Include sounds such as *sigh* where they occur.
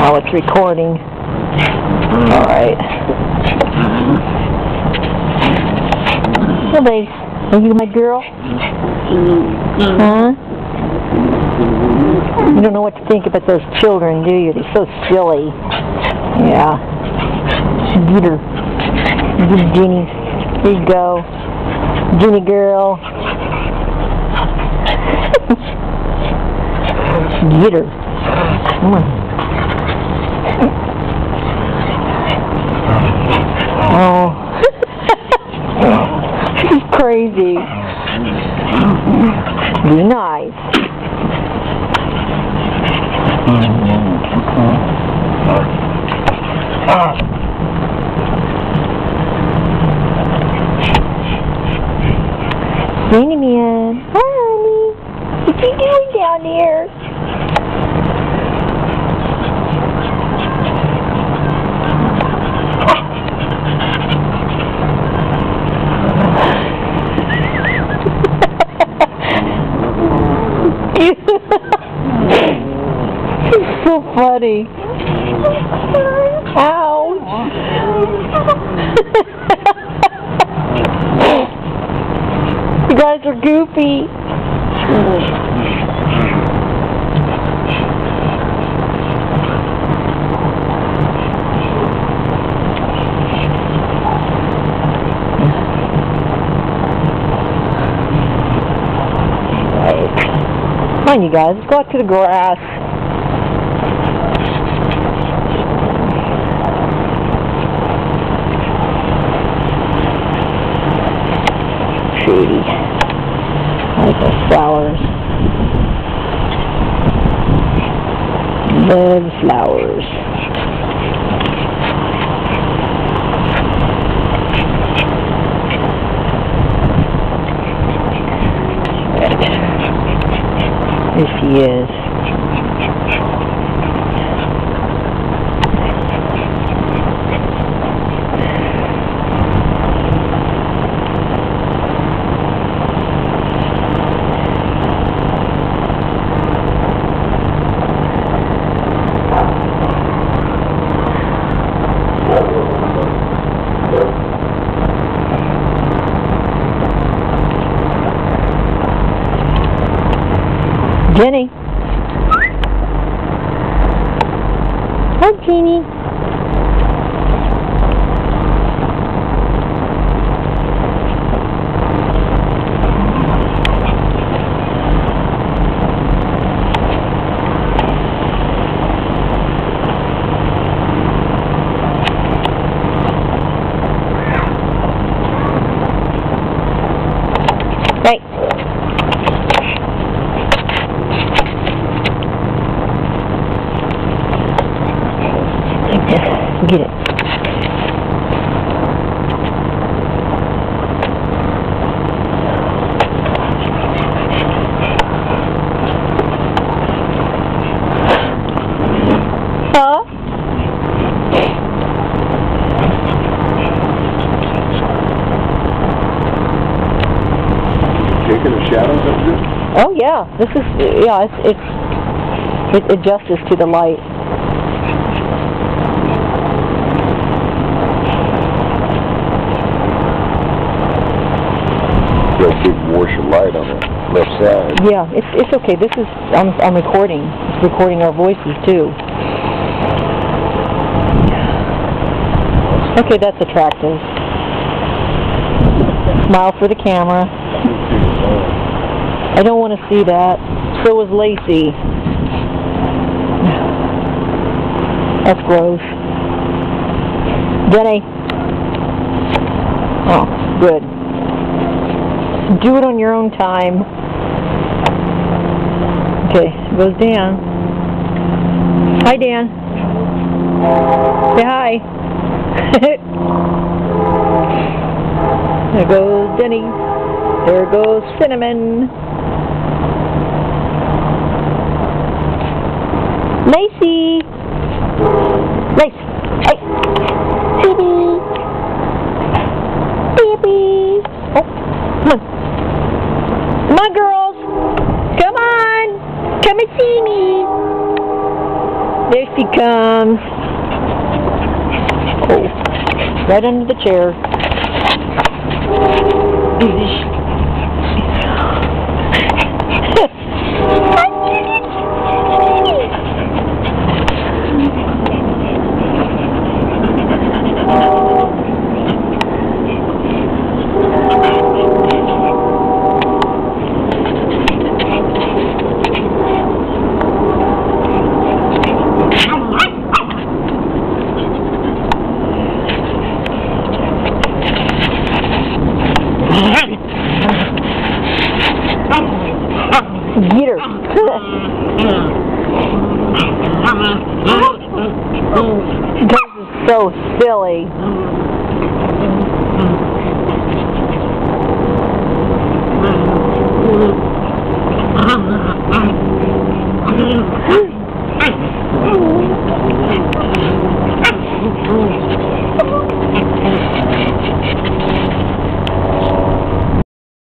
Oh, it's recording. Mm. All right. Babe, are you my girl? Mm-hmm. Huh? You don't know what to think about those children, do you? They're so silly. Yeah. Get her. Get her, Jeannie. Here you go. Jeannie girl. *laughs* Get her. Come on. Oh. *laughs* She's crazy. Be nice. Rainy man. Hi, honey. What you doing down there? Ouch. *laughs* you guys are goofy. Come on, you guys. Go out to the grass. Flowers. Love flowers. Yes, he is. Jenny. Hi, Jeannie. Hey. Like this. Get it. Huh? Taking the shadows up? Oh yeah, this is yeah. It's it's it adjusts to the light. Wash of light on the left side. Yeah, it's it's okay. This is I'm I'm recording. It's recording our voices too. Okay, that's attractive. Smile for the camera. I don't want to see that. So was Lacey. That's gross. Jenny. Oh, good. Do it on your own time. Okay, goes Dan. Hi, Dan. Say hi. *laughs* there goes Denny. There goes Cinnamon. Lacey. Lace. Hey. Baby. Baby. Oh, come on. Come on, girls. Come on. Come and see me. There she comes. Oh, right under the chair. This is so silly. Mm. *laughs*